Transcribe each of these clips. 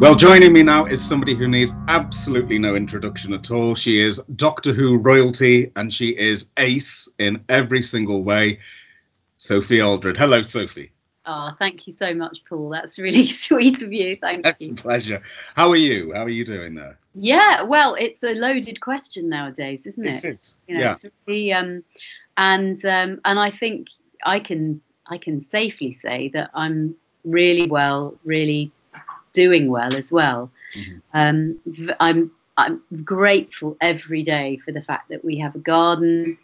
Well, joining me now is somebody who needs absolutely no introduction at all. She is Doctor Who royalty and she is ace in every single way. Sophie Aldred. Hello, Sophie. Oh, thank you so much, Paul. That's really sweet of you. Thank That's you. a pleasure. How are you? How are you doing there? Yeah, well, it's a loaded question nowadays, isn't It it? is. You know, yeah. it's really um and um and I think I can I can safely say that I'm really well, really doing well as well. Mhm. Um I'm I'm grateful every day for the fact that we have a garden,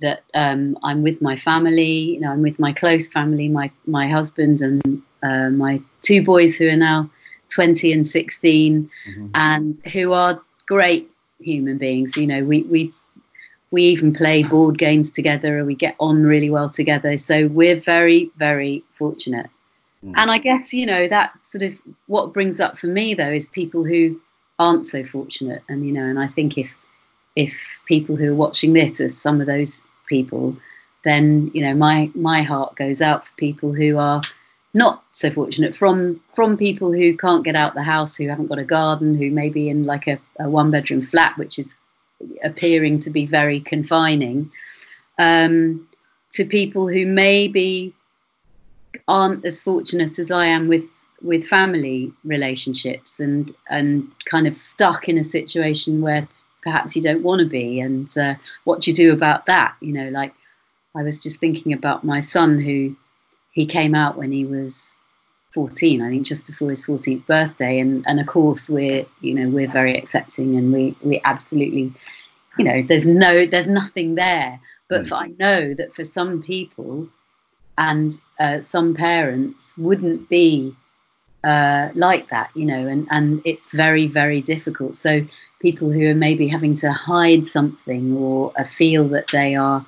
that um, I'm with my family. You know, I'm with my close family, my my husband and uh, my two boys who are now 20 and 16, Mhm. and who are great human beings. You know, we we we even play board games together. And we get on really well together. So we're very very fortunate. Mm. And I guess you know that sort of what brings up for me though is people who aren't so fortunate, and you know, and I think if if people who are watching this are some of those people, then you know my my heart goes out for people who are not so fortunate from from people who can't get out the house, who haven't got a garden, who may be in like a, a one bedroom flat, which is appearing to be very confining, um, to people who maybe aren't as fortunate as I am with with family relationships and and kind of stuck in a situation where perhaps you don't want to be and uh, what do you do about that you know like i was just thinking about my son who he came out when he was 14 i think just before his 14th birthday and and of course we're you know we're very accepting and we we absolutely you know there's no there's nothing there but Mm. for, i know that for some people and uh, some parents wouldn't be uh, like that, you know, and, and it's very, very difficult. So people who are maybe having to hide something or uh, feel that they are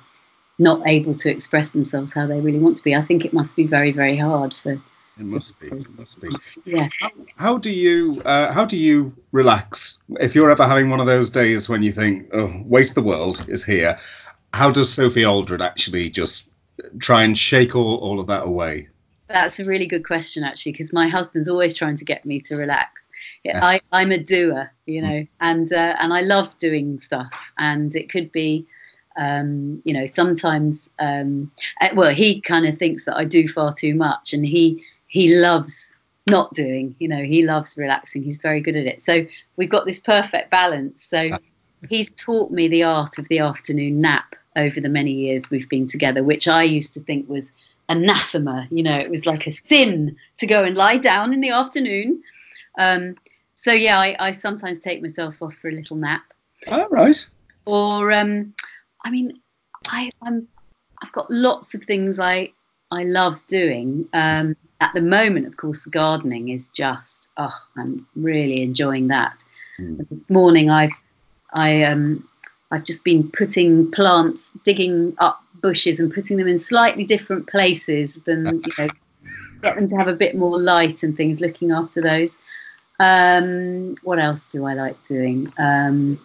not able to express themselves how they really want to be, I think it must be very, very hard for, It must be. It must be. yeah. How do you uh, how do you relax if you're ever having one of those days when you think, "Oh, of the world is here"? How does Sophie Aldred actually just try and shake all, all of that away? That's a really good question, actually, because my husband's always trying to get me to relax. Yeah. I, I'm a doer, you know, and uh, and I love doing stuff. And it could be, um, you know, sometimes. Um, uh, well, he kind of thinks that I do far too much, and he he loves not doing. You know, he loves relaxing. He's very good at it. So we've got this perfect balance. So he's taught me the art of the afternoon nap over the many years we've been together, which I used to think was anathema. You know, it was like a sin to go and lie down in the afternoon. Um, so yeah, I, I sometimes take myself off for a little nap, All right. or um, I mean, I, I'm I've got lots of things I I love doing. Um, at the moment, of course, the gardening is just oh, I'm really enjoying that. Mm. This morning, I've I um I've just been putting plants, digging up bushes and putting them in slightly different places than you know, get them to have a bit more light and things. Looking after those. Um, what else do I like doing? Um,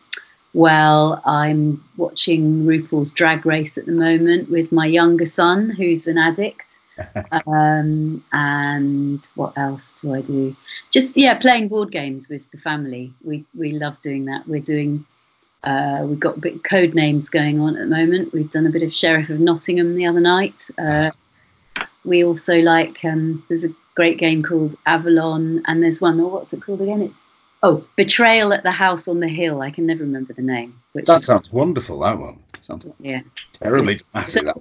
well, I'm watching RuPaul's Drag Race at the moment with my younger son, who's an addict. um, and what else do I do? Just yeah, playing board games with the family. We we love doing that. We're doing. Uh, we've got a bit of code names going on at the moment. We've done a bit of Sheriff of Nottingham the other night. Uh, we also like. Um, there's a great game called Avalon, and there's one. Oh, what's it called again? It's oh, Betrayal at the House on the Hill. I can never remember the name. That sounds wonderful. That one sounds yeah. terribly dramatic. That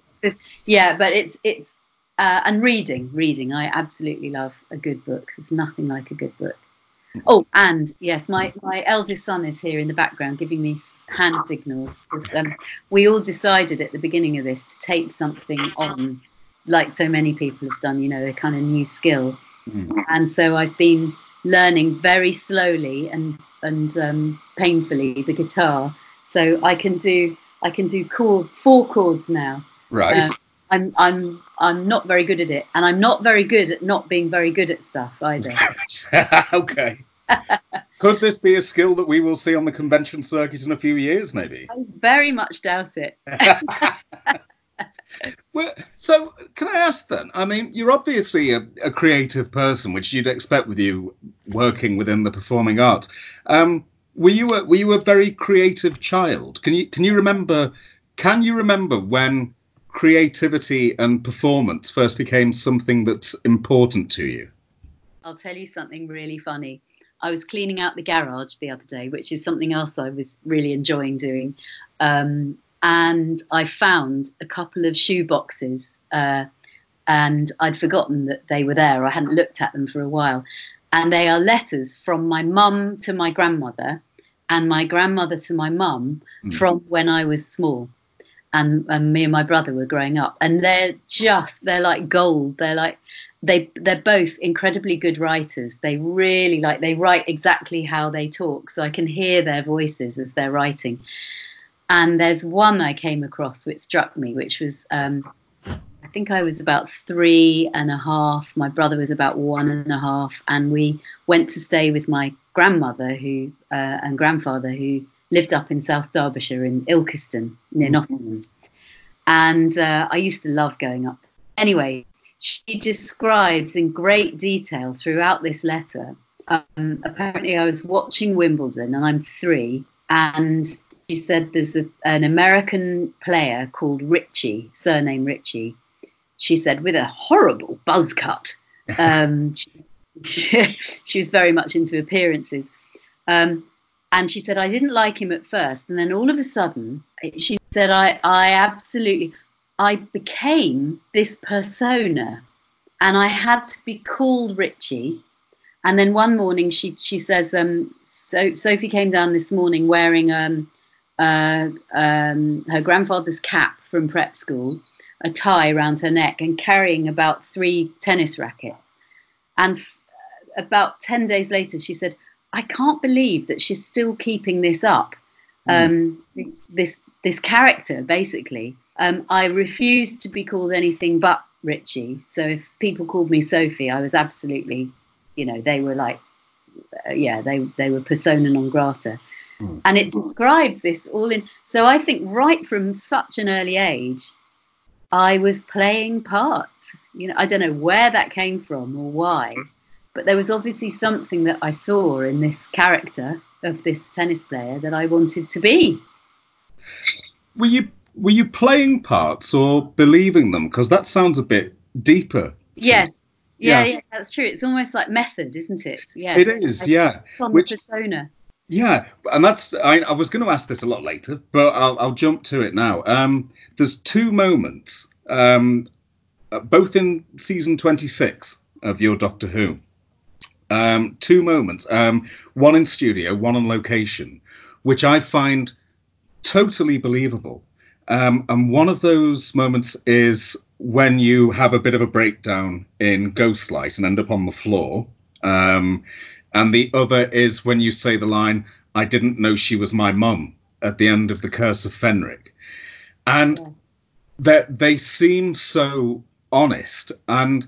yeah but it's it's uh, and reading reading i absolutely love a good book there's nothing like a good book oh and yes my my eldest son is here in the background giving me hand signals. um, we all decided at the beginning of this to take something on like so many people have done you know a kind of new skill Mm. and so i've been learning very slowly and and um, painfully the guitar so i can do i can do chord four chords now Right. Um, I'm I'm I'm not very good at it, and I'm not very good at not being very good at stuff either. okay. Could this be a skill that we will see on the convention circuit in a few years, maybe? I very much doubt it. well, so can I ask then? I mean, you're obviously a, a, creative person, which you'd expect with you working within the performing arts. Um, were you a, were you a very creative child? Can you can you remember? Can you remember when creativity and performance first became something that's important to you? I'll tell you something really funny. I was cleaning out the garage the other day, which is something else I was really enjoying doing. Um, and I found a couple of shoe boxes, uh, and I'd forgotten that they were there. I hadn't looked at them for a while. And they are letters from my mum to my grandmother, and my grandmother to my mum mm. from when I was small. And, and me and my brother were growing up. And they're just, they're like gold. They're like, they they're both incredibly good writers they really like they write exactly how they talk so i can hear their voices as they're writing and there's one i came across which struck me which was um, i think i was about three and a half my brother was about one and a half and we went to stay with my grandmother who uh, and grandfather who lived up in south derbyshire in ilkeston near mm-hmm. nottingham and uh, i used to love going up anyway she describes in great detail throughout this letter. Um, apparently, I was watching Wimbledon and I'm three, and she said there's a, an American player called Richie, surname Richie. She said, with a horrible buzz cut. Um, she, she, was very much into appearances. Um, and she said, I didn't like him at first. And then all of a sudden, she said, I, I absolutely, I became this persona and I had to be called Richie. And then one morning she, she says, um, so Sophie came down this morning wearing um, uh, um, her grandfather's cap from prep school, a tie around her neck, and carrying about three tennis rackets. And f- about 10 days later, she said, I can't believe that she's still keeping this up. Mm. This, this, this character, basically. Um, I refused to be called anything but Richie. So if people called me Sophie, I was absolutely, you know, they were like, uh, yeah, they they were persona non grata. Mm. And it describes this all in. So I think right from such an early age, I was playing parts. You know, I don't know where that came from or why, but there was obviously something that I saw in this character of this tennis player that I wanted to be. Were you were you playing parts or believing them? Because that sounds a bit deeper. Yeah. yeah. yeah. Yeah, that's true. It's almost like method, isn't it? Yeah, it is. Yeah, from Which, the persona. Yeah, and that's I, I was going to ask this a lot later, but I'll, I'll jump to it now. Um, there's two moments, um, uh, both in season 26 of your Doctor Who. Um, two moments, um, one in studio, one on location, which I find totally believable. Um, and one of those moments is when you have a bit of a breakdown in Ghostlight and end up on the floor. Um, and the other is when you say the line, I didn't know she was my mum at the end of The Curse of Fenric. And that they seem so honest. And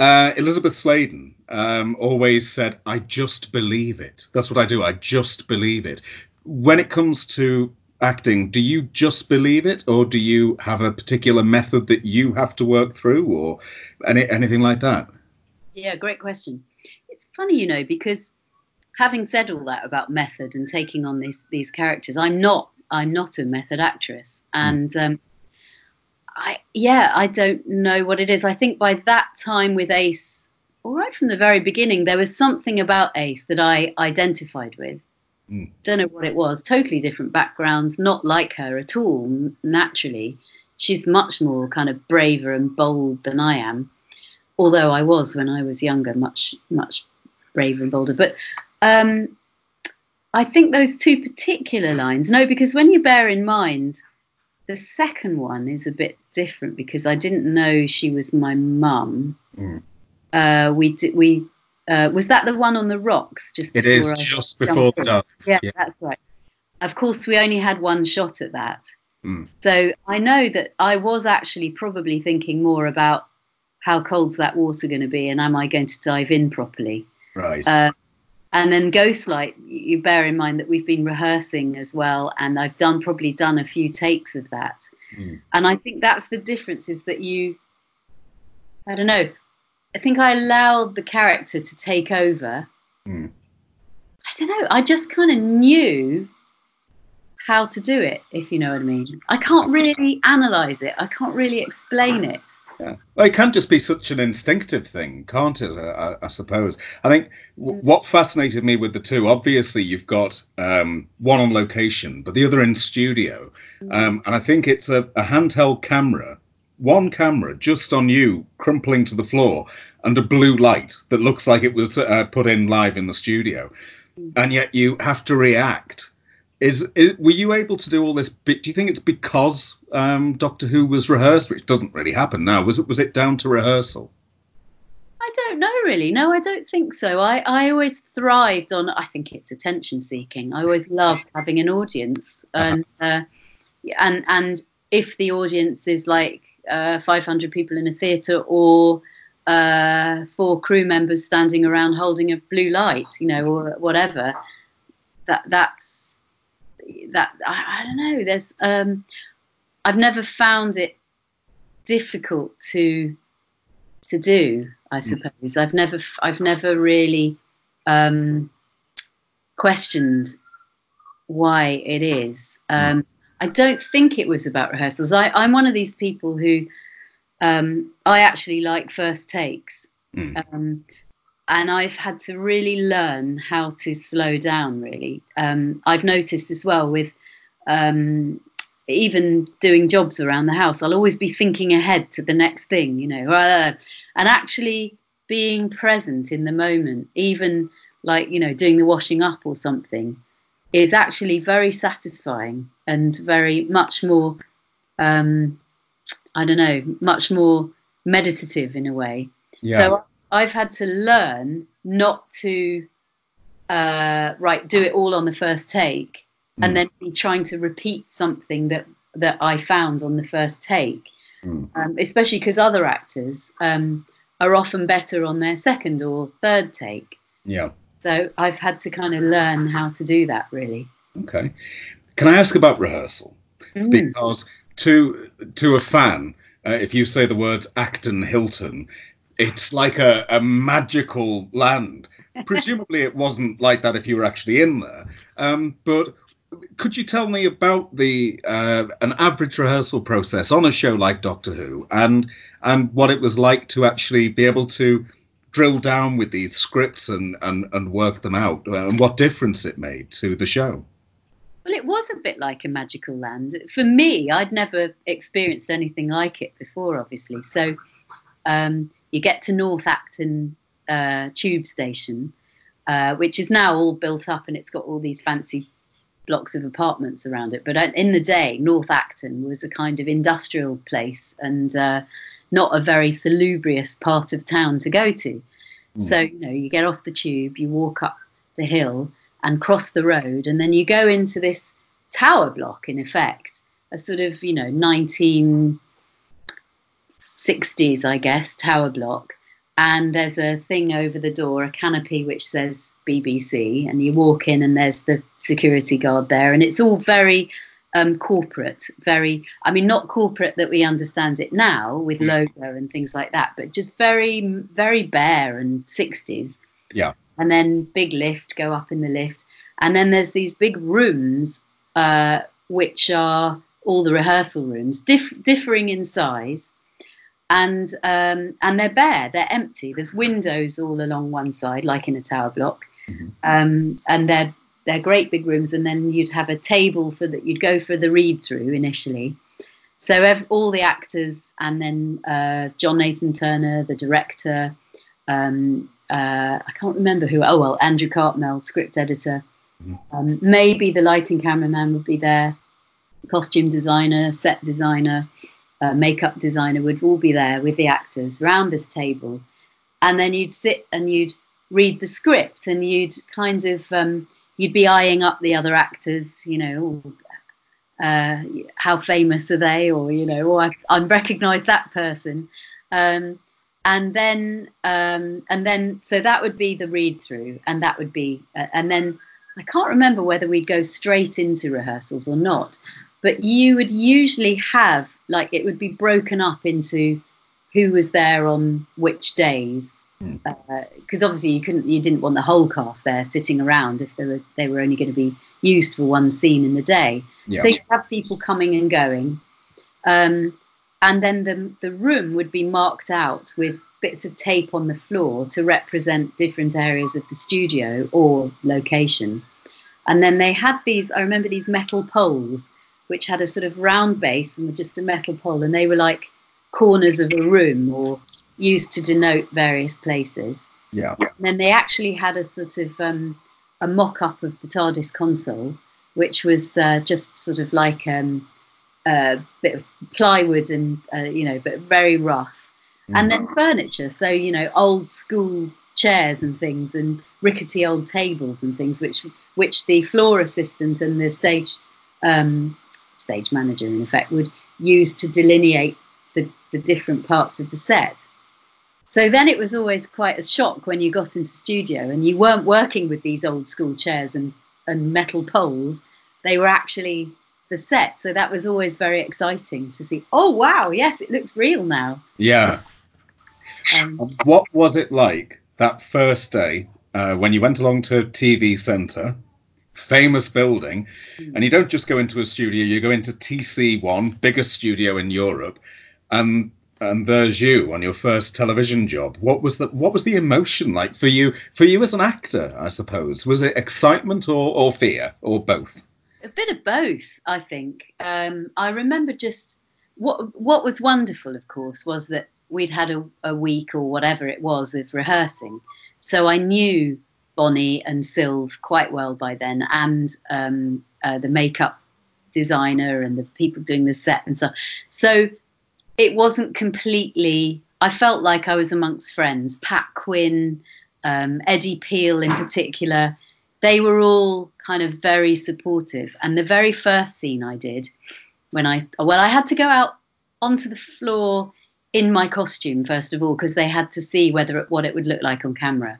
uh, Elizabeth Sladen um, always said, I just believe it. That's what I do. I just believe it. When it comes to acting, do you just believe it, or do you have a particular method that you have to work through, or any, anything like that? Yeah, great question. It's funny, you know, because having said all that about method and taking on these these characters, I'm not I'm not a method actress, hmm. and um, I yeah I don't know what it is. I think by that time with Ace, all right from the very beginning, there was something about Ace that I identified with, Mm. Don't know what it was. Totally different backgrounds, not like her at all, naturally. She's much more kind of braver and bold than I am. Although I was when I was younger, much, much braver and bolder. But um, I think those two particular lines, no, because when you bear in mind, the second one is a bit different because I didn't know she was my mum. Mm. Uh, we did, we uh, was that the one on the rocks? Just it is just before the yeah, yeah, that's right. Of course, we only had one shot at that, Mm. So I know that I was actually probably thinking more about how cold's that water going to be and am I going to dive in properly? Right. Uh, and then Ghostlight, you bear in mind that we've been rehearsing as well, and I've done probably done a few takes of that. Mm. And I think that's the difference is that you, I don't know, I think I allowed the character to take over. Mm. I don't know, I just kind of knew how to do it, if you know what I mean. I can't really analyze it, I can't really explain it. Yeah. Well, it can just be such an instinctive thing, can't it? I, I suppose. I think w- what fascinated me with the two, obviously, you've got um, one on location, but the other in studio. Um, and I think it's a, a handheld camera, one camera just on you, crumpling to the floor, and a blue light that looks like it was uh, put in live in the studio. And yet you have to react. Is, is were you able to do all this? Bit, do you think it's because um, Doctor Who was rehearsed, which doesn't really happen now? Was it was it down to rehearsal? I don't know really. No, I don't think so. I, I always thrived on. I think it's attention seeking. I always loved having an audience, and uh, and and if the audience is like uh, 500 people in a theatre or uh, four crew members standing around holding a blue light, you know, or whatever, that that's that I, I don't know. There's um, I've never found it difficult to to do. I suppose I've never I've never really um, questioned why it is. Um, I don't think it was about rehearsals. I, I'm one of these people who um, I actually like first takes. Mm. And I've had to really learn how to slow down. Really, um, I've noticed as well with um, even doing jobs around the house. I'll always be thinking ahead to the next thing, you know, uh, and actually being present in the moment, even like you know doing the washing up or something, is actually very satisfying and very much more. Um, I don't know, much more meditative in a way. Yeah. So I've had to learn not to uh, right do it all on the first take, Mm. and then be trying to repeat something that that I found on the first take. Mm. Um, especially because other actors um, are often better on their second or third take. yeah. So I've had to kind of learn how to do that really. Okay. Can I ask about rehearsal? Mm. Because to to a fan, uh, if you say the words Acton Hilton, it's like a, a magical land. Presumably, it wasn't like that if you were actually in there. Um, but could you tell me about the uh, an average rehearsal process on a show like Doctor Who, and and what it was like to actually be able to drill down with these scripts and and, and work them out, uh, and what difference it made to the show? Well, it was a bit like a magical land. For me, I'd never experienced anything like it before, obviously. So um, you get to North Acton uh, tube station, uh, which is now all built up and it's got all these fancy blocks of apartments around it. But uh, in the day, North Acton was a kind of industrial place and uh, not a very salubrious part of town to go to. Mm. So, you know, you get off the tube, you walk up the hill and cross the road, and then you go into this tower block, in effect, a sort of, you know, 1960s, I guess, tower block. And there's a thing over the door, a canopy which says BBC, and you walk in, and there's the security guard there, and it's all very um, corporate, very, I mean, not corporate that we understand it now with logo and things like that, but just very, very bare and 60s. Yeah. And then big lift, go up in the lift. And then there's these big rooms, uh, which are all the rehearsal rooms, diff- differing in size. And um, and they're bare, they're empty. There's windows all along one side, like in a tower block, Mhm. um, and they're they're great big rooms. And then you'd have a table for that. You'd go for the read through initially. So ev- all the actors, and then uh, John Nathan Turner, the director. Um, uh, I can't remember who. Oh well, Andrew Cartmel, script editor. Mhm. Um, maybe the lighting cameraman would be there. Costume designer, set designer, uh, makeup designer would all be there with the actors around this table, and then you'd sit and you'd read the script, and you'd kind of um, you'd be eyeing up the other actors, you know, uh, how famous are they, or you know, or I, I recognise that person. Um, and then um, and then so that would be the read through, and that would be, uh, and then I can't remember whether we'd go straight into rehearsals or not, but you would usually have like it would be broken up into who was there on which days because hmm. uh, obviously you couldn't you didn't want the whole cast there sitting around if they were they were only going to be used for one scene in the day yeah. so you have people coming and going um, and then the the room would be marked out with bits of tape on the floor to represent different areas of the studio or location and then they had these i remember these metal poles which had a sort of round base and were just a metal pole and they were like corners of a room or used to denote various places. Yeah. And then they actually had a sort of um, a mock-up of the TARDIS console, which was uh, just sort of like um, a bit of plywood and uh, you know, but very rough. Mm. And then furniture, so you know, old school chairs and things, and rickety old tables and things, which which the floor assistant and the stage um, stage manager, in effect, would use to delineate the, the different parts of the set. So then it was always quite a shock when you got into studio and you weren't working with these old school chairs and, and metal poles. They were actually the set. So that was always very exciting to see. Oh, wow. Yes, it looks real now. Yeah. Um, what was it like that first day uh, when you went along to TV Centre, famous building, mm. and you don't just go into a studio, you go into TC1, biggest studio in Europe, and and there's you on your first television job. What was the what was the emotion like for you for you as an actor? I suppose was it excitement or, or fear or both? A bit of both, I think. Um, I remember just what what was wonderful, of course, was that we'd had a, a week or whatever it was of rehearsing, so I knew Bonnie and Sylve quite well by then, and um, uh, the makeup designer and the people doing the set and so. So it wasn't completely. I felt like I was amongst friends. Pat Quinn, um, Eddie Peel in particular, they were all kind of very supportive. And the very first scene I did, when I well, I had to go out onto the floor in my costume first of all because they had to see whether what it would look like on camera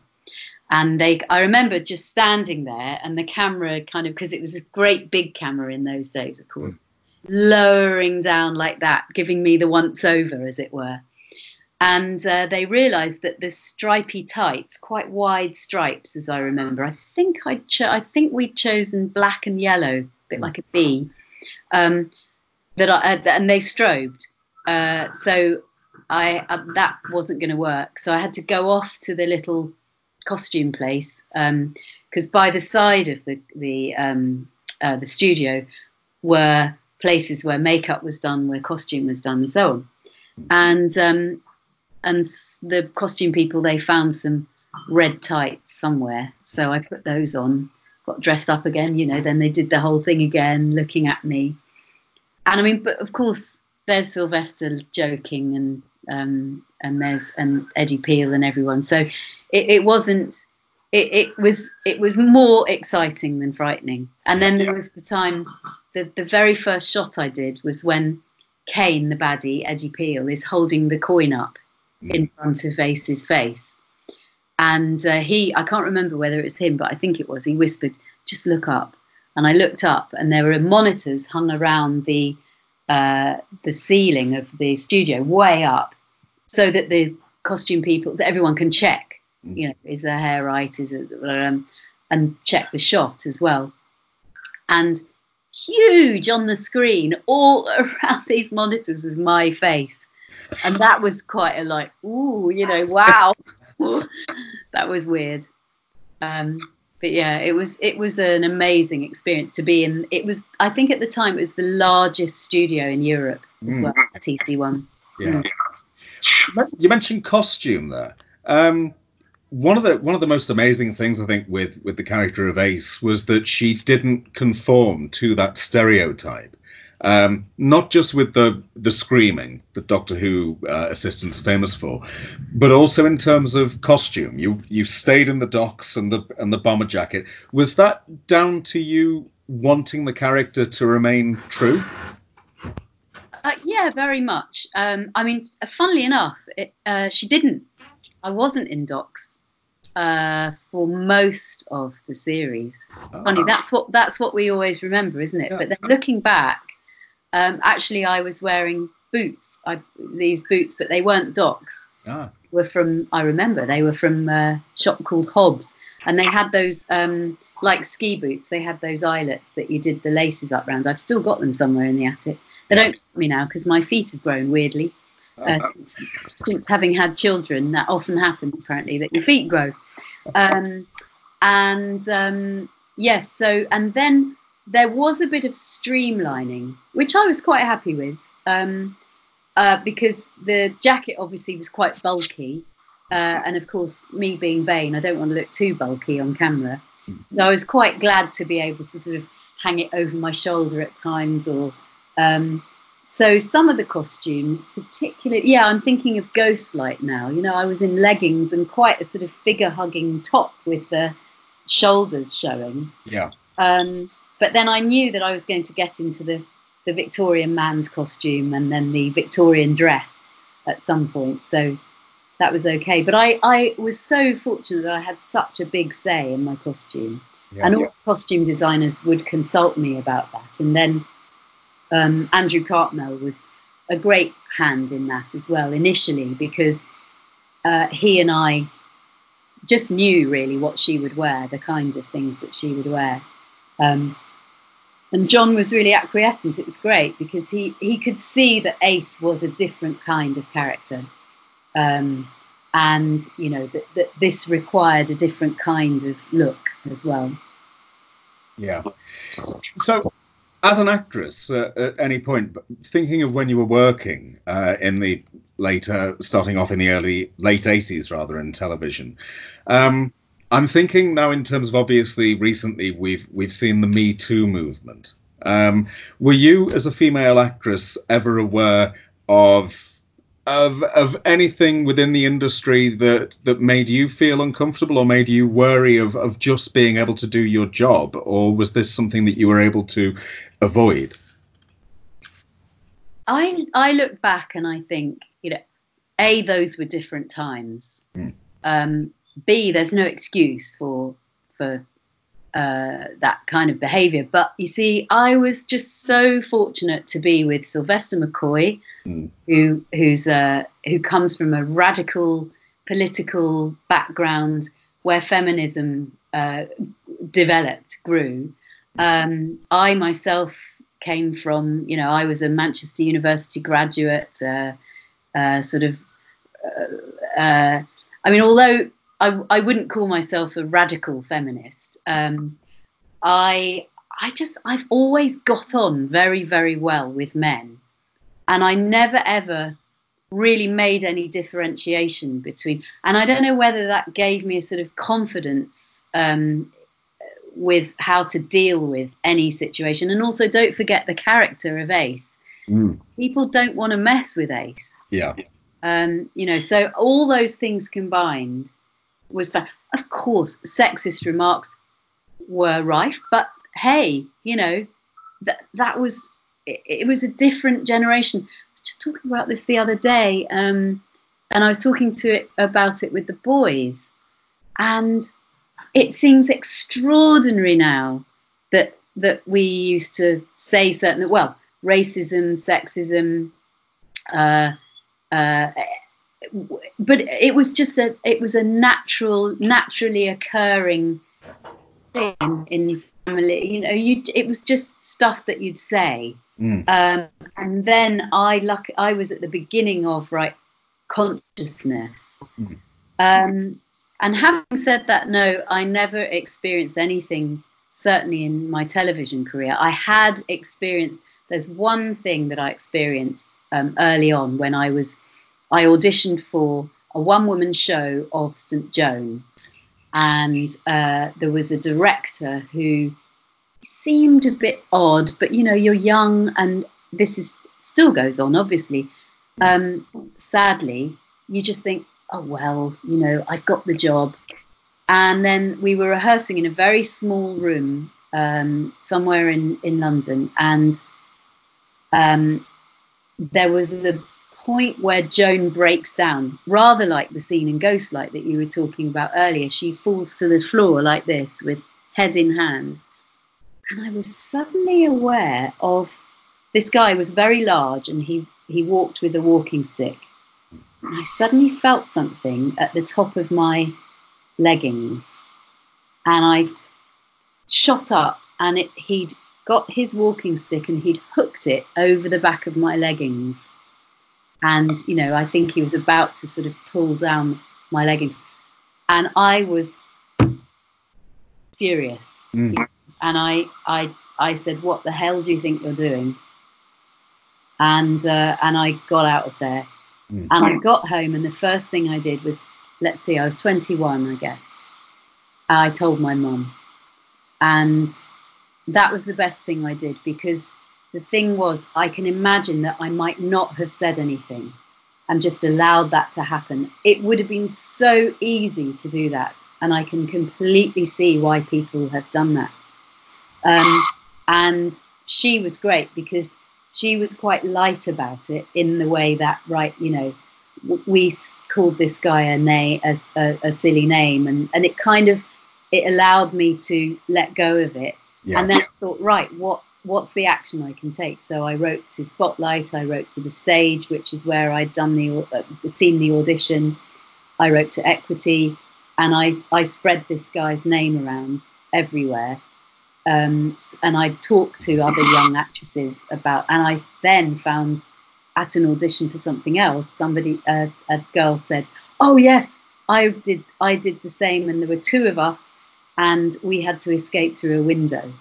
and they i remember just standing there and the camera kind of because it was a great big camera in those days of course mm lowering down like that, giving me the once over, as it were. And uh, they realised that the stripy tights, quite wide stripes, as I remember. I think I cho- I think we'd chosen black and yellow, a bit like a bee. Um, that I, uh, and they strobed. Uh, so I uh, that wasn't going to work. So I had to go off to the little costume place because um, by the side of the the um, uh, the studio were places where makeup was done, where costume was done, and so on. And um, and the costume people they found some red tights somewhere, so I put those on, got dressed up again. You know, then they did the whole thing again, looking at me. And I mean, but of course, there's Sylvester joking, and um, and there's and Eddie Peel and everyone. So it, it wasn't. It, it was it was more exciting than frightening. And then there was the time the, the very first shot I did was when Kane, the baddie, Eddie Peel, is holding the coin up mm. in front of Ace's face. And uh, he, I can't remember whether it's him, but I think it was, he whispered, just look up. And I looked up, and there were monitors hung around the, uh, the ceiling of the studio, way up, so that the costume people, that everyone can check, mm. you know, is their hair right, is it, um, and check the shot as well. And huge on the screen all around these monitors was my face and that was quite a like ooh you know wow that was weird um but yeah it was it was an amazing experience to be in it was i think at the time it was the largest studio in europe as mm. well tc1 yeah mm. You mentioned costume there um one of the one of the most amazing things I think with with the character of Ace was that she didn't conform to that stereotype. Um, not just with the the screaming that Doctor Who uh, assistants are famous for, but also in terms of costume. You you stayed in the docs and the and the bomber jacket. Was that down to you wanting the character to remain true? Uh, yeah, very much. Um, I mean, funnily enough, it, uh, she didn't. I wasn't in docs uh, for most of the series. Oh. Funny, that's what that's what we always remember, isn't it? Yeah. But then looking back, um, actually, I was wearing boots. I, these boots, but they weren't docs. Ah. Were from I remember they were from a shop called Hobbs, and they had those um, like ski boots. They had those eyelets that you did the laces up round. I've still got them somewhere in the attic. They don't fit me now because my feet have grown weirdly. Uh, oh. since, since, having had children, that often happens apparently that your feet grow. Um, and um, yes, so and then there was a bit of streamlining, which I was quite happy with, um, uh, because the jacket obviously was quite bulky, uh, and of course, me being vain, I don't want to look too bulky on camera. So I was quite glad to be able to sort of hang it over my shoulder at times, or um, so some of the costumes, particularly, yeah, I'm thinking of Ghostlight now. You know, I was in leggings and quite a sort of figure hugging top with the shoulders showing. Yeah. Um, but then I knew that I was going to get into the, the Victorian man's costume and then the Victorian dress at some point. So that was okay. But I, I was so fortunate that I had such a big say in my costume. Yeah, and all yeah. costume designers would consult me about that. And then um, Andrew Cartmel was a great hand in that as well initially because uh, he and I just knew really what she would wear, the kind of things that she would wear. Um, and John was really acquiescent. It was great because he, he could see that Ace was a different kind of character. Um, and, you know, that, that this required a different kind of look as well. Yeah. So, as an actress, uh, at any point, thinking of when you were working uh, in the later, starting off in the early, late 80s rather, in television, um, I'm thinking now in terms of obviously recently we've we've seen the Me Too movement. Um, were you, as a female actress, ever aware of of of anything within the industry that that made you feel uncomfortable or made you worry of of just being able to do your job, or was this something that you were able to avoid? I I look back and I think you know, a those were different times. Mm. Um, B, there's no excuse for for uh, that kind of behaviour. But you see, I was just so fortunate to be with Sylvester McCoy, mm. who who's uh, who comes from a radical political background where feminism uh, developed, grew. Um, I myself came from, you know, I was a Manchester University graduate, uh, uh, sort of. Uh, I mean, although I, I wouldn't call myself a radical feminist. Um, I I just I've always got on very very well with men, and I never ever really made any differentiation between. And I don't know whether that gave me a sort of confidence um, with how to deal with any situation. And also, don't forget the character of Ace. Mm. People don't want to mess with Ace. Yeah. Um, you know, so all those things combined was that, of course, sexist remarks were rife, but hey, you know, that that was it, it, was a different generation. I was just talking about this the other day, um, and I was talking to it about it with the boys, and it seems extraordinary now that that we used to say certain well racism, sexism. Uh, uh, but it was just a it was a natural naturally occurring thing in family you know you it was just stuff that you'd say mm. um, and then i luck i was at the beginning of right consciousness mm. um, and having said that no i never experienced anything certainly in my television career i had experienced there's one thing that i experienced um, early on when i was I auditioned for a one woman show of St. Joan. And uh, there was a director who seemed a bit odd, but you know, you're young and this is still goes on, obviously. Um, sadly, you just think, oh, well, you know, I got the job. And then we were rehearsing in a very small room um, somewhere in in London, and um, there was a point where Joan breaks down, rather like the scene in Ghostlight that you were talking about earlier. She falls to the floor like this with head in hands. And I was suddenly aware of this guy was very large and he, he walked with a walking stick. And I suddenly felt something at the top of my leggings. And I shot up and it, he'd got his walking stick and he'd hooked it over the back of my leggings and you know i think he was about to sort of pull down my leggings. and i was furious mm. and i i i said what the hell do you think you're doing and uh, and i got out of there mm. and i got home and the first thing i did was let's see i was 21 i guess i told my mum and that was the best thing i did because the thing was, I can imagine that I might not have said anything and just allowed that to happen. It would have been so easy to do that. And I can completely see why people have done that. Um, and she was great because she was quite light about it in the way that, right, you know, we called this guy a a, a, a silly name, and, and it kind of it allowed me to let go of it. Yeah. And then yeah. Thought, right, what what's the action I can take? So I wrote to Spotlight, I wrote to the stage, which is where I'd done the uh, seen the audition. I wrote to Equity, and I I spread this guy's name around everywhere. Um, and I talked to other young actresses about, and I then found at an audition for something else, somebody uh, a girl said, "Oh yes, I did I did the same," and there were two of us, and we had to escape through a window.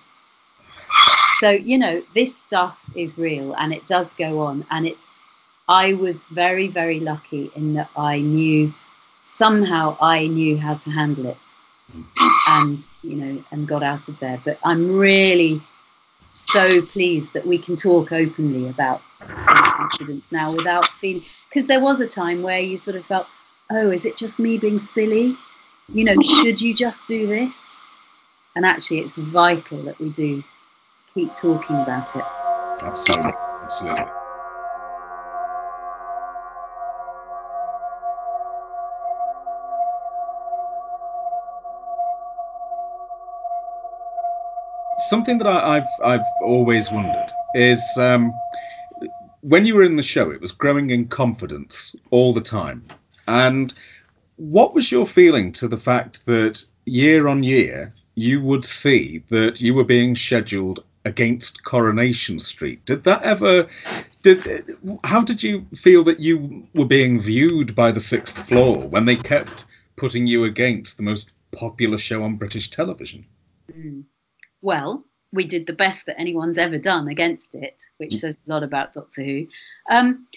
So, you know, this stuff is real and it does go on. And it's, I was very, very lucky in that I knew, somehow I knew how to handle it and, you know, and got out of there. But I'm really so pleased that we can talk openly about these incidents now without feeling, because there was a time where you sort of felt, oh, is it just me being silly? You know, should you just do this? And actually, it's vital that we do keep talking about it. Absolutely, absolutely. Something that I, have I've always wondered is um, when you were in the show, it was growing in confidence all the time, and what was your feeling to the fact that year on year you would see that you were being scheduled against Coronation Street. Did that ever? Did how did you feel that you were being viewed by the sixth floor when they kept putting you against the most popular show on British television? Mm. Well, we did the best that anyone's ever done against it, which mm. says a lot about Doctor Who. Um,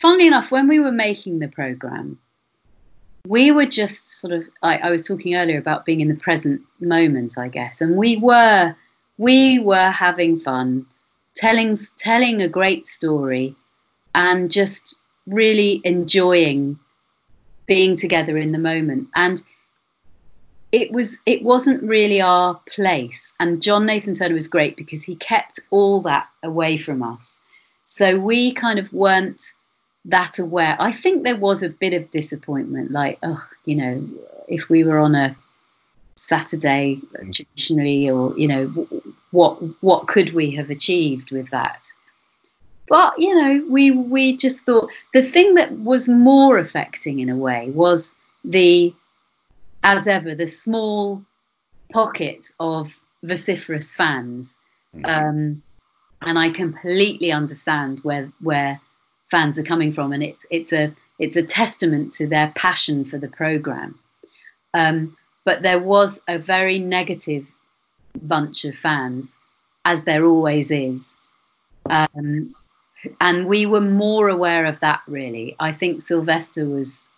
funnily enough, when we were making the program, we were just sort of I, I, was talking earlier about being in the present moment i guess and we were we were having fun, telling telling a great story, and just really enjoying being together in the moment. And it was it wasn't really our place. And John Nathan Turner was great because he kept all that away from us. So we kind of weren't that aware. I think there was a bit of disappointment, like, oh, you know, if we were on a Saturday traditionally, or you know, what what could we have achieved with that? But you know, we we just thought the thing that was more affecting in a way was the, as ever, the small pocket of vociferous fans. Mm-hmm. Um, and I completely understand where where fans are coming from, and it's it's a it's a testament to their passion for the program. Um, but there was a very negative bunch of fans, as there always is. Um, and we were more aware of that, really. I think Sylvester was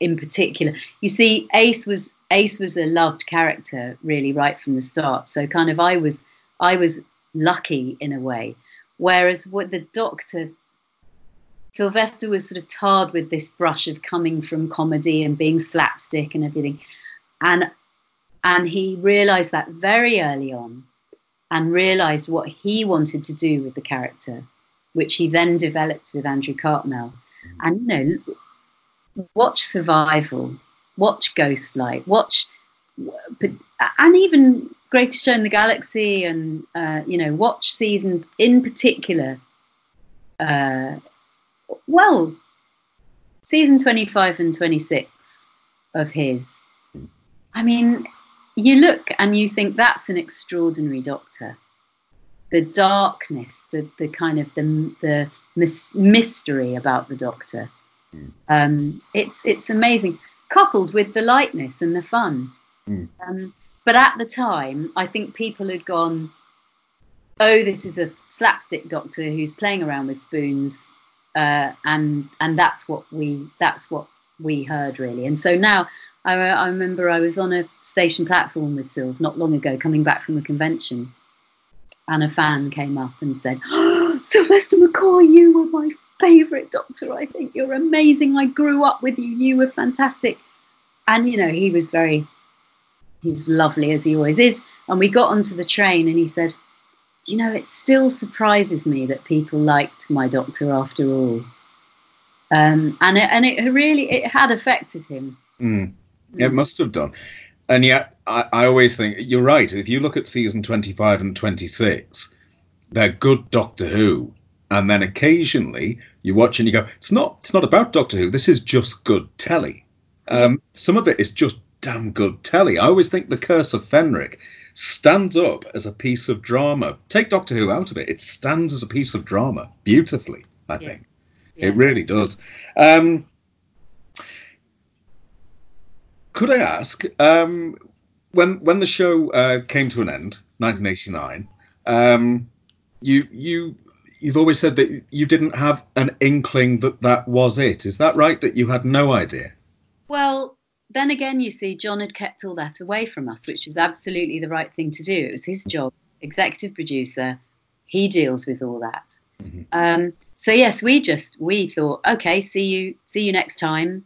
in particular. You see, Ace was Ace was a loved character, really, right from the start. So kind of I was I was lucky in a way. Whereas what the doctor Sylvester was sort of tarred with this brush of coming from comedy and being slapstick and everything and and he realized that very early on and realized what he wanted to do with the character, which he then developed with Andrew Cartmel. And you know, watch Survival, watch Ghostlight, watch, and even Greatest Show in the Galaxy, and uh, you know, watch season in particular. Uh, well, season twenty-five and twenty-six of his. I mean, you look and you think that's an extraordinary doctor. The darkness, the the kind of the the mystery about the doctor. Mm. Um, it's it's amazing, coupled with the lightness and the fun. Mm. Um, but at the time, I think people had gone, "Oh, this is a slapstick doctor who's playing around with spoons," uh, and and that's what we that's what we heard really. And so now I, I remember I was on a station platform with Sylv not long ago, coming back from a convention, and a fan came up and said, oh, "Sylvester McCoy, you were my favourite Doctor. I think you're amazing. I grew up with you. You were fantastic." And you know, he was very, he was lovely as he always is. And we got onto the train, and he said, "Do you know? It still surprises me that people liked my Doctor after all." Um, and it, and it really it had affected him. Mm. It must have done. And yet, I, I always think you're right. If you look at season 25 and 26, they're good Doctor Who. And then occasionally you watch and you go, it's not, it's not about Doctor Who. This is just good telly. Um, some of it is just damn good telly. I always think The Curse of Fenric stands up as a piece of drama. Take Doctor Who out of it, it stands as a piece of drama beautifully, I yeah. think. Yeah. It really does. Um, could I ask, um, when when the show uh, came to an end, 1989, um, you you you've always said that you didn't have an inkling that that was it. Is that right? That you had no idea? Well, then again, you see, John had kept all that away from us, which was absolutely the right thing to do. It was his job, executive producer. He deals with all that. Mm-hmm. Um, so yes, we just we thought, okay, see you see you next time.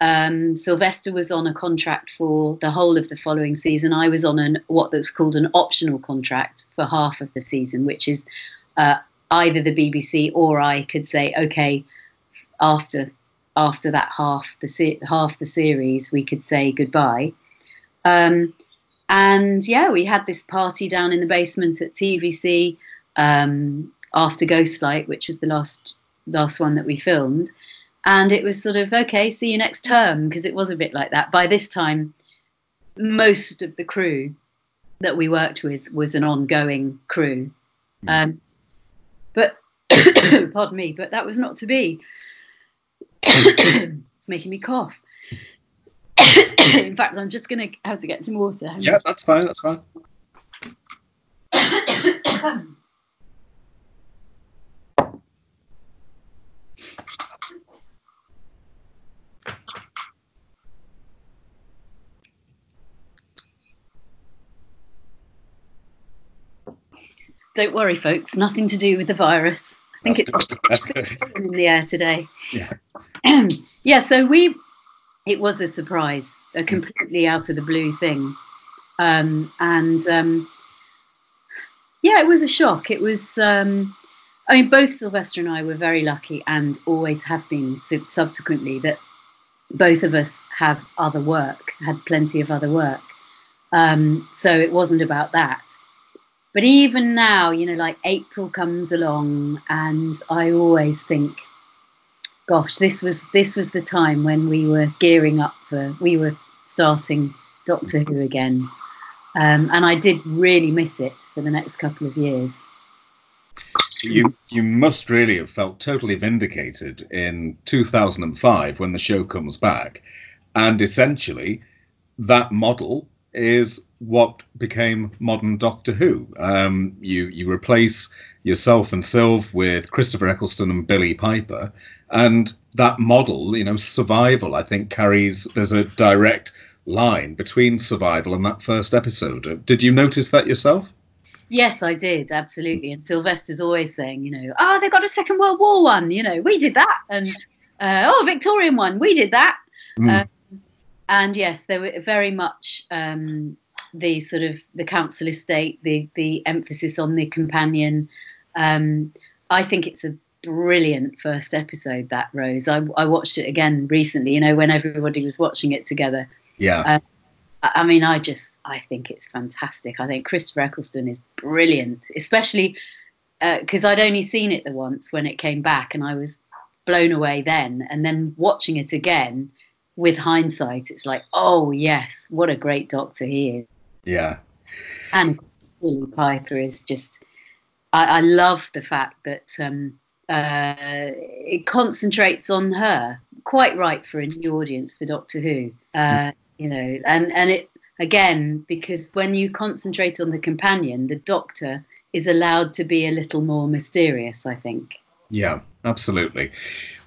Um, Sylvester was on a contract for the whole of the following season. I was on an what that's called an optional contract for half of the season, which is uh, either the BBC or I could say, okay, after after that half the se- half the series, we could say goodbye. Um, and yeah, we had this party down in the basement at TVC um, after Ghostlight, which was the last last one that we filmed and it was sort of okay see you next term because it was a bit like that by this time most of the crew that we worked with was an ongoing crew hmm. um, pardon me but that was not to be. It's making me cough. In fact i'm just going to have to get some water. Yeah that's fine that's fine. Don't worry, folks. Nothing to do with the virus. I think That's it's good. That's in the air today. Yeah. yeah. So we, it was a surprise, a completely out of the blue thing, um, and um, yeah, it was a shock. It was. Um, I mean, both Sylvester and I were very lucky, and always have been subsequently that both of us have other work, had plenty of other work. Um, so it wasn't about that but even now, you know, like April comes along, and I always think, gosh, this was this was the time when we were gearing up for we were starting Doctor Who again, um, and I did really miss it for the next couple of years. You you must really have felt totally vindicated in 2005 when the show comes back, and essentially that model is what became modern Doctor Who. Um, you you replace yourself and Sylv with Christopher Eccleston and Billie Piper, and that model, you know, survival. I think carries there's a direct line between survival and that first episode. Did you notice that yourself? Yes, I did absolutely. And Sylvester's always saying, you know, oh, they got a Second World War one. You know, we did that, and uh, oh, Victorian one, we did that. Mm. And yes, they were very much. Um, the sort of the council estate, the the emphasis on the companion. Um, I think it's a brilliant first episode. That Rose, I, I watched it again recently. You know, when everybody was watching it together. Yeah. Um, I mean, I just I think it's fantastic. I think Christopher Eccleston is brilliant, especially because uh, I'd only seen it the once when it came back, and I was blown away then. And then watching it again with hindsight, it's like, oh yes, what a great Doctor he is. Yeah. And Billie Piper is just. I, I love the fact that um, uh, it concentrates on her. Quite right for a new audience for Doctor Who. Uh, you know, and and it again because when you concentrate on the companion, the Doctor is allowed to be a little more mysterious. I think. Yeah, absolutely.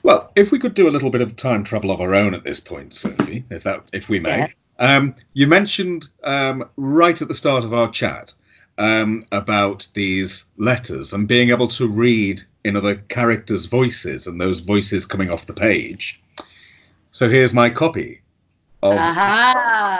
Well, if we could do a little bit of time travel of our own at this point, Sophie, if that if we may. Yeah. Um, you mentioned um, right at the start of our chat um, about these letters and being able to read in other characters' voices and those voices coming off the page. So here's my copy of,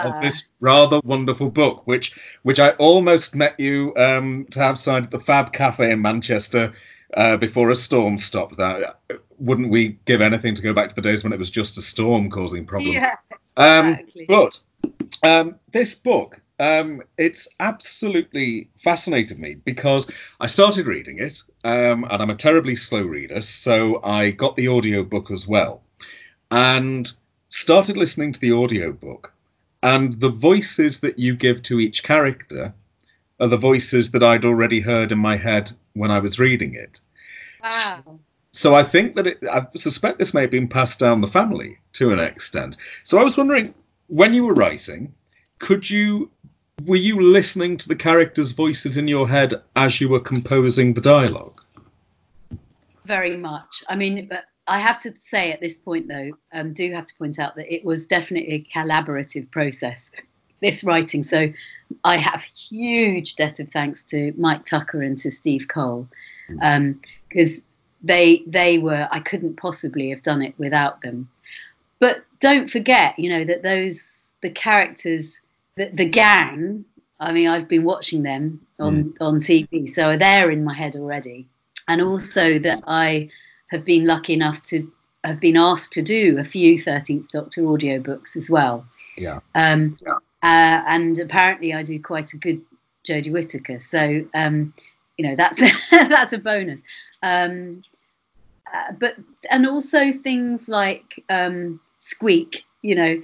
of this rather wonderful book, which which I almost met you um, to have signed at the Fab Cafe in Manchester uh, before a storm stopped. That wouldn't we give anything to go back to the days when it was just a storm causing problems? Yeah, um, exactly. But um, this book, um, it's absolutely fascinated me because I started reading it, um, and I'm a terribly slow reader, so I got the audio book as well, and started listening to the audio book. And the voices that you give to each character are the voices that I'd already heard in my head when I was reading it. Wow. So I think that it, I suspect this may have been passed down the family to an extent. So I was wondering, when you were writing, could you were you listening to the characters' voices in your head as you were composing the dialogue? Very much. I mean, I have to say at this point, though, um, do have to point out that it was definitely a collaborative process. This writing, so I have huge debt of thanks to Mike Tucker and to Steve Cole, because um, they they were I couldn't possibly have done it without them. But don't forget, you know, that those the characters, the, the gang. I mean, I've been watching them on mm. on TV, so they're in my head already, and also that I have been lucky enough to have been asked to do a few Thirteenth Doctor audiobooks as well. Yeah. Um, yeah. Uh, and apparently, I do quite a good Jodie Whittaker. So, um, you know, that's that's a bonus. Um, uh, but and also things like um, Squeak. You know,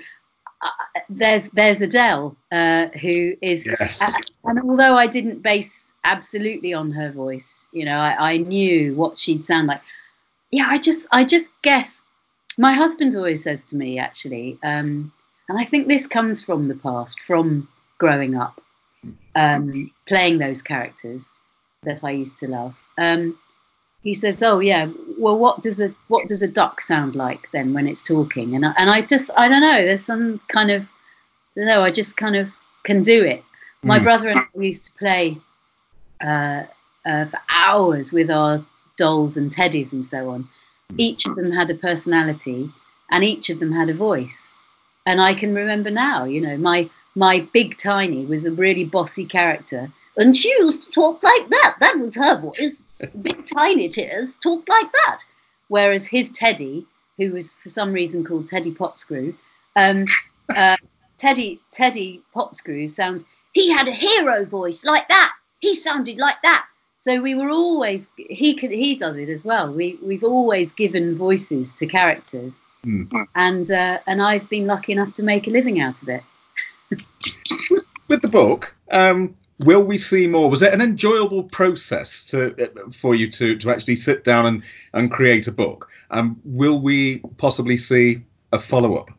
uh, there's there's Adele uh, who is, yes. Uh, and although I didn't base absolutely on her voice, you know, I, I knew what she'd sound like. Yeah, I just I just guess. My husband always says to me, actually, um, and I think this comes from the past, from growing up, um, playing those characters that I used to love. Um, he says, "Oh yeah, well, what does a what does a duck sound like then when it's talking?" And I, and I just I don't know. There's some kind of I don't know. I just kind of can do it. My mm. brother and I used to play uh, uh, for hours with our dolls and teddies and so on. Each of them had a personality, and each of them had a voice. And I can remember now. You know, my my big tiny was a really bossy character and she used to talk like that. That was her voice. Big tiny tears talked like that. Whereas his Teddy, who was for some reason called Teddy Potscrew, um, uh, Teddy Teddy Potscrew sounds. He had a hero voice like that. He sounded like that. So we were always he could he does it as well. We we've always given voices to characters, mm. and uh, and I've been lucky enough to make a living out of it. With the book, um, will we see more? Was it an enjoyable process to for you to to actually sit down and and create a book? Um, will we possibly see a follow up?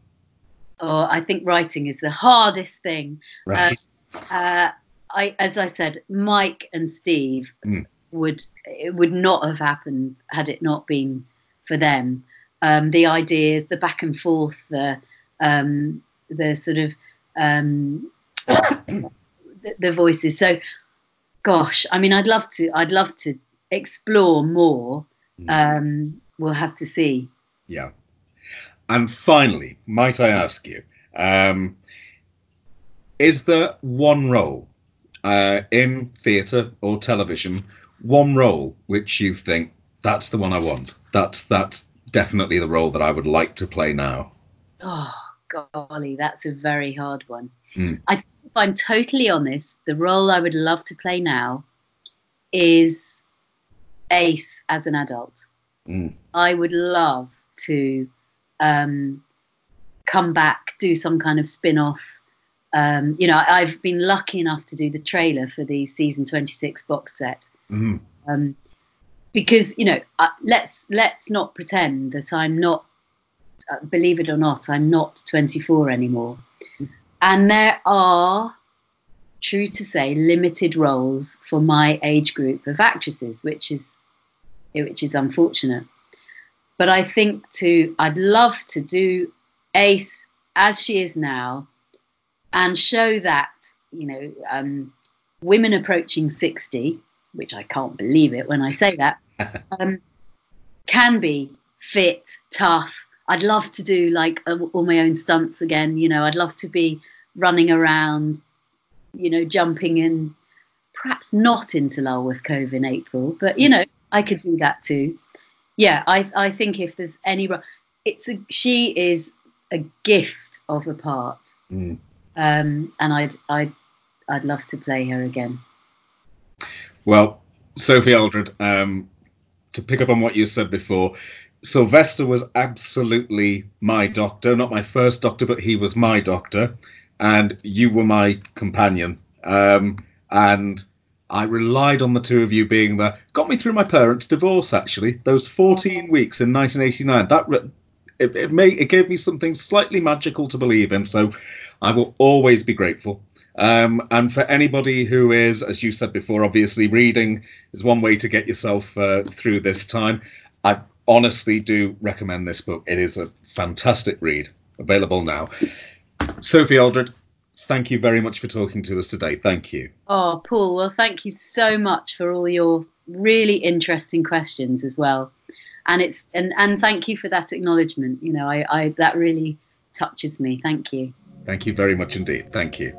Oh, I think writing is the hardest thing. Right. Uh, uh, I, as I said, Mike and Steve mm. would it would not have happened had it not been for them. Um, the ideas, the back and forth, the um, the sort of um, the, the voices. So, gosh, I mean, I'd love to. I'd love to explore more. Um, we'll have to see. Yeah. And finally, might I ask you, um, is there one role uh, in theatre or television, one role which you think that's the one I want? That's that's definitely the role that I would like to play now. Oh golly, that's a very hard one. Mm. I, if I'm totally honest, the role I would love to play now is Ace as an adult. Mm. I would love to um, come back, do some kind of spin off. Um, you know, I've been lucky enough to do the trailer for the season 26 box set. Mm. Um, because you know, uh, let's let's not pretend that I'm not. Uh, believe it or not, I'm not 24 anymore, and there are, true to say, limited roles for my age group of actresses, which is which is unfortunate. But I think to I'd love to do Ace as she is now, and show that you know um, women approaching 60, which I can't believe it when I say that, um, can be fit, tough. I'd love to do like uh, all my own stunts again. You know, I'd love to be running around, you know, jumping in. Perhaps not into Lulworth Cove in April, but you know, I could do that too. Yeah, I I think if there's any, it's a she is a gift of a part, Mm. um, and I'd I'd I'd love to play her again. Well, Sophie Aldred, um, to pick up on what you said before, Sylvester was absolutely my doctor, not my first doctor, but he was my doctor, and you were my companion. Um, and I relied on the two of you being there. Got me through my parents' divorce, actually. Those 14 weeks in 1989. That re- it, it made it gave me something slightly magical to believe in. So I will always be grateful. Um, and for anybody who is, as you said before, obviously reading is one way to get yourself uh, through this time. I honestly do recommend this book. It is a fantastic read, available now. Sophie Aldred, thank you very much for talking to us today. Thank you. Oh, Paul, well, thank you so much for all your really interesting questions as well. And it's and and thank you for that acknowledgement. You know, I, I that really touches me. Thank you. Thank you very much indeed. Thank you.